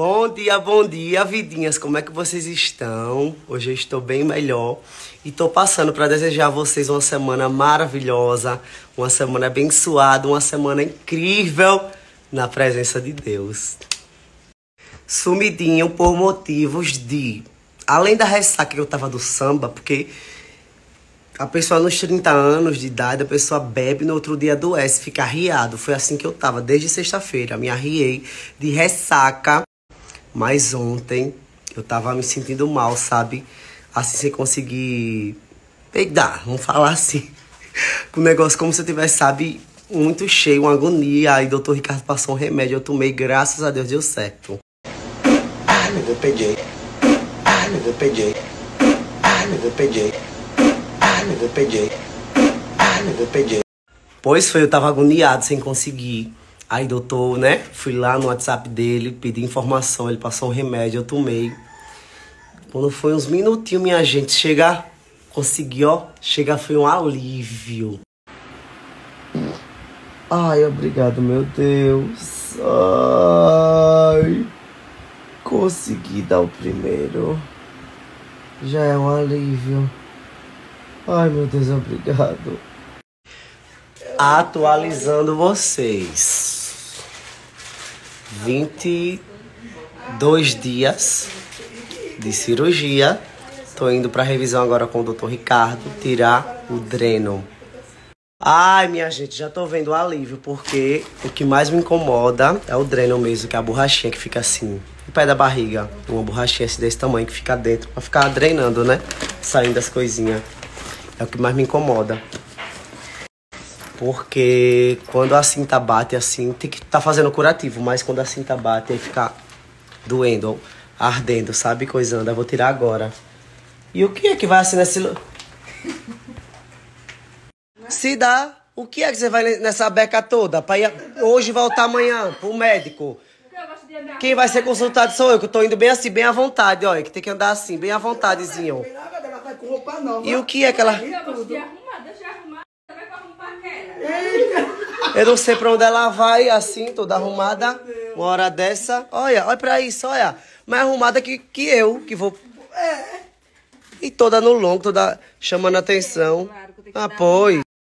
Bom dia, bom dia, vidinhas. Como é que vocês estão? Hoje eu estou bem melhor e estou passando para desejar a vocês uma semana maravilhosa, uma semana abençoada, uma semana incrível na presença de Deus. Sumidinho por motivos de além da ressaca que eu tava do samba, porque a pessoa nos 30 anos de idade, a pessoa bebe no outro dia adoece, fica riado. Foi assim que eu tava desde sexta-feira. Me arriei de ressaca mas ontem eu tava me sentindo mal, sabe? Assim, sem conseguir peidar, vamos falar assim. Com o negócio como se eu tivesse, sabe, muito cheio, uma agonia. Aí o doutor Ricardo passou um remédio, eu tomei, graças a Deus deu certo. Ai, meu Deus, peguei. Ai, meu Deus, peguei. Ai, meu Deus, peguei. Ai, meu Deus, peguei. Ai, meu Deus, peguei. Pois foi, eu tava agoniado sem conseguir. Aí, doutor, né? Fui lá no WhatsApp dele, pedi informação, ele passou um remédio, eu tomei. Quando foi uns minutinhos, minha gente, chegar, consegui, ó. Chegar foi um alívio. Ai, obrigado, meu Deus. Ai, consegui dar o primeiro. Já é um alívio. Ai, meu Deus, obrigado. Atualizando vocês. 22 dias de cirurgia. Tô indo para revisão agora com o Dr. Ricardo tirar o dreno. Ai, minha gente, já tô vendo o alívio, porque o que mais me incomoda é o dreno mesmo, que é a borrachinha que fica assim, no pé da barriga. Uma borrachinha assim desse tamanho que fica dentro, pra ficar drenando, né? Saindo as coisinhas. É o que mais me incomoda. Porque quando a cinta bate assim, tem que tá fazendo curativo, mas quando a cinta bate aí fica doendo, ardendo, sabe? Coisando. Eu vou tirar agora. E o que é que vai assim nesse. Se dá, o que é que você vai nessa beca toda? Pra ir hoje voltar amanhã pro médico? Quem vai ser consultado sou eu, que eu tô indo bem assim, bem à vontade, olha, que tem que andar assim, bem à vontadezinho. E o que é que ela. Eu não sei pra onde ela vai, assim, toda arrumada. Uma hora dessa. Olha, olha pra isso, olha. Mais arrumada que, que eu, que vou. É. E toda no longo, toda chamando atenção. Ah, pois.